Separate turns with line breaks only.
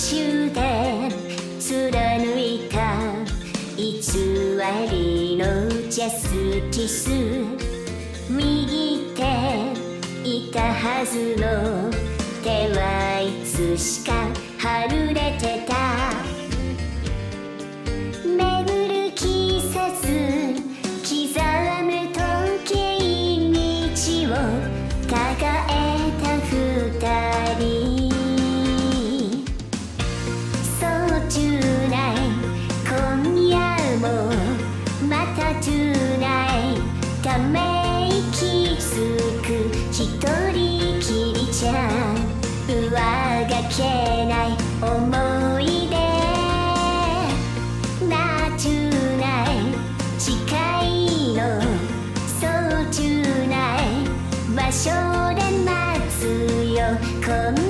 夢中で貫いた。偽りのジャスティス右手いた。はずの手はいつしか外れてた。チューナ今夜もまたトゥーナイため息つく一人きりちゃ上がけない思い出なトゥーナイ近いのそうトゥーナイ場でつよ